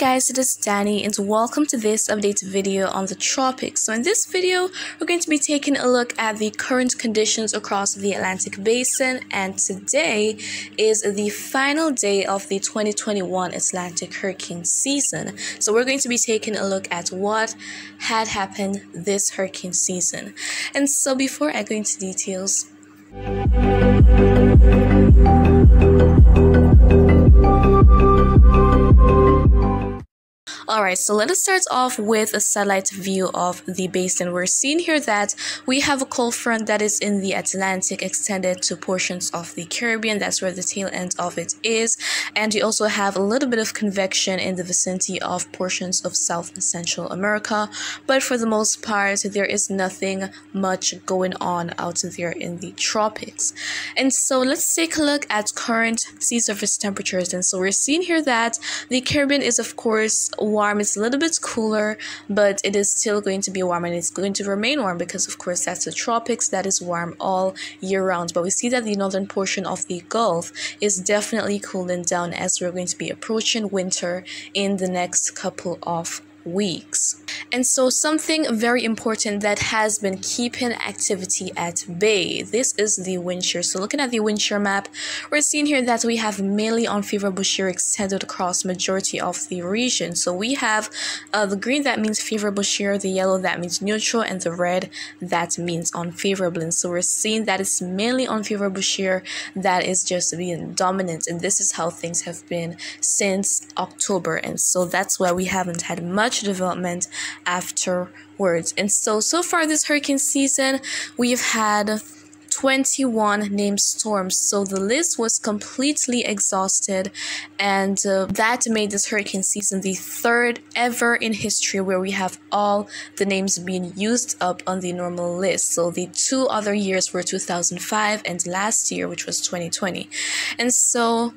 guys, it is Danii and welcome to this update video on the tropics. So in this video, we're going to be taking a look at the current conditions across the Atlantic Basin and today is the final day of the 2021 Atlantic hurricane season. So we're going to be taking a look at what had happened this hurricane season. And so before I go into details, Alright, so let us start off with a satellite view of the basin. We're seeing here that we have a cold front that is in the Atlantic extended to portions of the Caribbean. That's where the tail end of it is. And you also have a little bit of convection in the vicinity of portions of South and Central America. But for the most part, there is nothing much going on out there in the tropics. And so let's take a look at current sea surface temperatures. And so we're seeing here that the Caribbean is, of course, warm. It's a little bit cooler, but it is still going to be warm and it's going to remain warm because, of course, that's the tropics that is warm all year round. But we see that the northern portion of the Gulf is definitely cooling down as we're going to be approaching winter in the next couple of weeks. And so something very important that has been keeping activity at bay. This is the wind shear. So looking at the wind shear map, we're seeing here that we have mainly unfavorable shear extended across majority of the region. So we have uh, the green that means favorable shear, the yellow that means neutral, and the red that means unfavorable. And so we're seeing that it's mainly unfavorable shear that is just being dominant. And this is how things have been since October. And so that's why we haven't had much much development afterwards. And so, so far this hurricane season, we've had 21 named storms. So the list was completely exhausted, and uh, that made this hurricane season the third ever in history where we have all the names being used up on the normal list. So the two other years were 2005 and last year, which was 2020. And so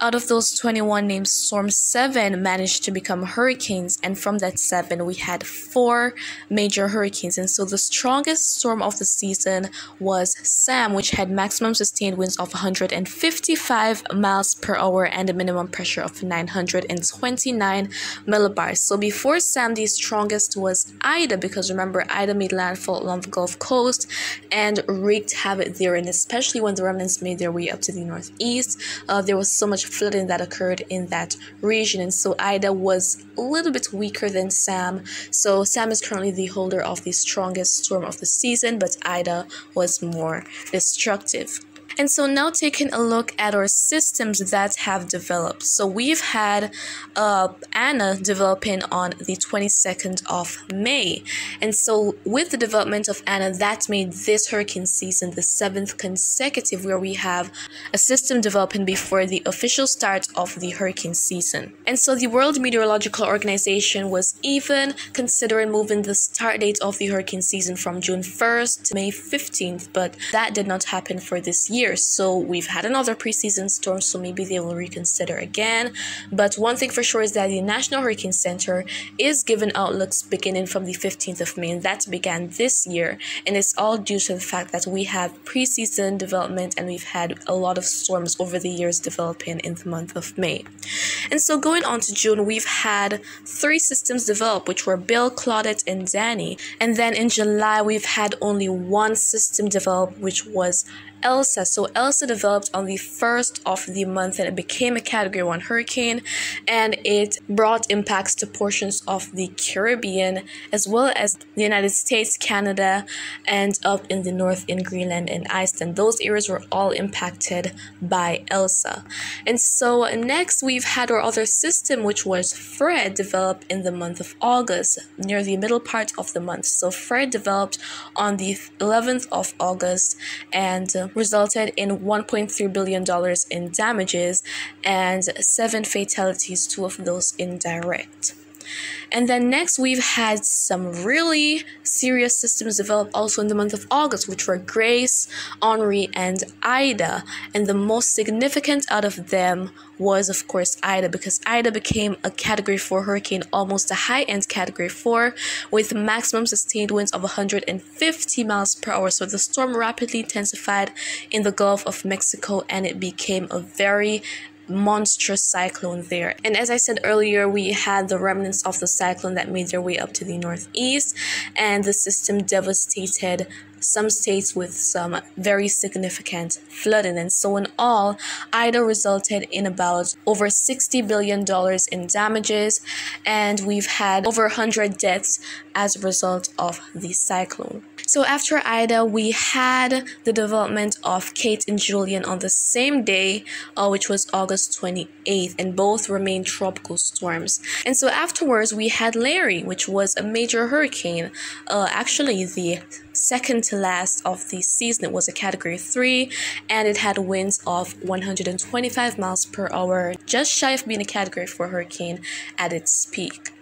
out of those 21 names, Storm seven managed to become hurricanes, and from that seven, we had four major hurricanes. And so the strongest storm of the season was Sam, which had maximum sustained winds of 155 miles per hour and a minimum pressure of 929 millibars. So before Sam, the strongest was Ida, because remember, Ida made landfall along the Gulf Coast and wreaked havoc there, and especially when the remnants made their way up to the northeast, uh, there was so much flooding that occurred in that region. And so Ida was a little bit weaker than Sam. So Sam is currently the holder of the strongest storm of the season, but Ida was more destructive. And so now taking a look at our systems that have developed. So we've had uh, Ana developing on the 22nd of May. And so with the development of Ana, that made this hurricane season the seventh consecutive where we have a system developing before the official start of the hurricane season. And so the World Meteorological Organization was even considering moving the start date of the hurricane season from June 1st to May 15th, but that did not happen for this year years. So we've had another preseason storm, so maybe they will reconsider again. But one thing for sure is that the National Hurricane Center is given outlooks beginning from the 15th of May, and that began this year. And it's all due to the fact that we have preseason development and we've had a lot of storms over the years developing in the month of May. And so going on to June, we've had three systems develop, which were Bill, Claudette, and Danny. And then in July, we've had only one system develop, which was Elsa. So Elsa developed on the first of the month and it became a category 1 hurricane and it brought impacts to portions of the Caribbean as well as the United States, Canada, and up in the north in Greenland and Iceland. Those areas were all impacted by Elsa. And so next we've had our other system which was Fred developed in the month of August near the middle part of the month. So Fred developed on the 11th of August and uh, resulted in $1.3 billion in damages and seven fatalities, two of those indirect. And then next, we've had some really serious systems develop also in the month of August, which were Grace, Henri, and Ida. And the most significant out of them was, of course, Ida, because Ida became a Category 4 hurricane, almost a high end Category 4, with maximum sustained winds of 150 miles per hour. So the storm rapidly intensified in the Gulf of Mexico and it became a very monstrous cyclone there. And as I said earlier, we had the remnants of the cyclone that made their way up to the northeast, and the system devastated some states with some very significant flooding. And so, in all, Ida resulted in about over $60 billion in damages, and we've had over 100 deaths as a result of the cyclone. So after Ida, we had the development of Kate and Julian on the same day, uh, which was August 28th, and both remained tropical storms. And so afterwards, we had Larry, which was a major hurricane, uh, actually the second to last of the season. It was a category 3 and it had winds of 125 miles per hour, just shy of being a category 4 hurricane at its peak.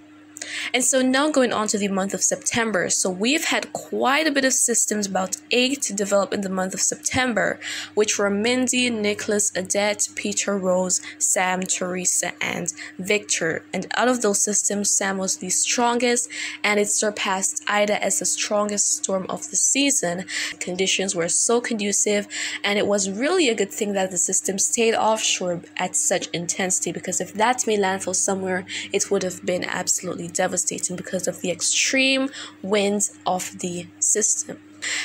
And so now going on to the month of September. So we've had quite a bit of systems, about eight to develop in the month of September, which were Mindy, Nicholas, Odette, Peter, Rose, Sam, Teresa, and Victor. And out of those systems, Sam was the strongest and it surpassed Ida as the strongest storm of the season. Conditions were so conducive and it was really a good thing that the system stayed offshore at such intensity because if that made landfall somewhere, it would have been absolutely devastating because of the extreme winds of the system.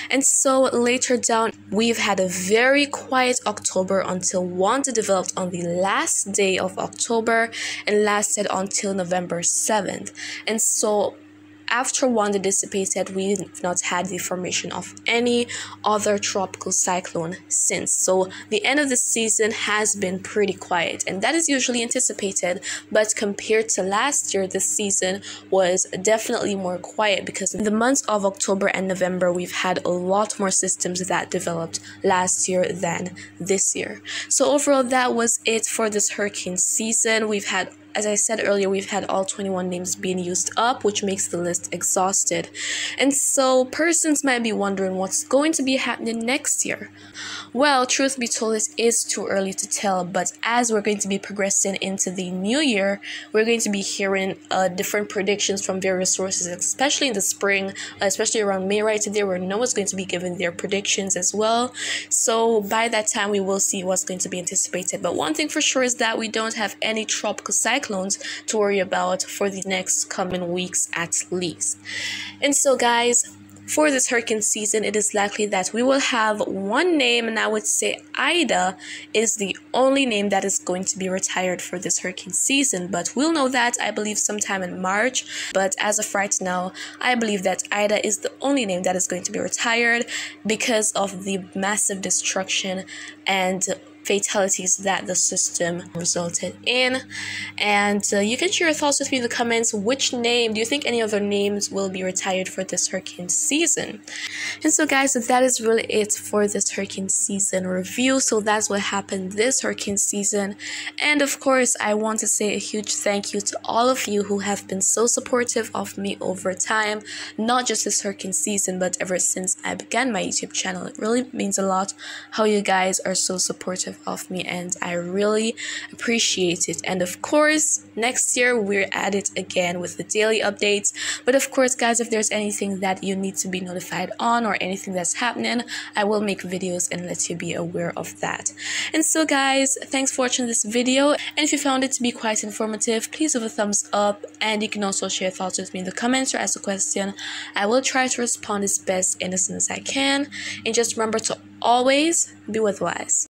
And so later down, we've had a very quiet October until Wanda developed on the last day of October and lasted until November 7th. And so after Wanda dissipated, we've not had the formation of any other tropical cyclone since. So the end of the season has been pretty quiet, and that is usually anticipated. But compared to last year, this season was definitely more quiet because in the months of October and November, we've had a lot more systems that developed last year than this year. So overall, that was it for this hurricane season. We've had as I said earlier, we've had all 21 names being used up, which makes the list exhausted. And so, persons might be wondering what's going to be happening next year. Well, truth be told, it is too early to tell, but as we're going to be progressing into the new year, we're going to be hearing uh, different predictions from various sources, especially in the spring, especially around May right today, where no one's going to be giving their predictions as well. So, by that time, we will see what's going to be anticipated. But one thing for sure is that we don't have any tropical cyclones cyclones to worry about for the next coming weeks at least. And so, guys, for this hurricane season, it is likely that we will have one name, and I would say Ida is the only name that is going to be retired for this hurricane season. But we'll know that, I believe, sometime in March. But as of right now, I believe that Ida is the only name that is going to be retired because of the massive destruction and fatalities that the system resulted in. And uh, you can share your thoughts with me in the comments. Which name do you think any other names will be retired for this hurricane season? And so, guys, that is really it for this hurricane season review. So, that's what happened this hurricane season. And of course, I want to say a huge thank you to all of you who have been so supportive of me over time, not just this hurricane season, but ever since I began my YouTube channel. It really means a lot how you guys are so supportive of me and I really appreciate it. And of course, next year we're at it again with the daily updates. But of course, guys, if there's anything that you need to be notified on or anything that's happening, I will make videos and let you be aware of that. And so, guys, thanks for watching this video. And if you found it to be quite informative, please give a thumbs up and you can also share thoughts with me in the comments or ask a question. I will try to respond as best and as soon as I can. And just remember to always be with wise.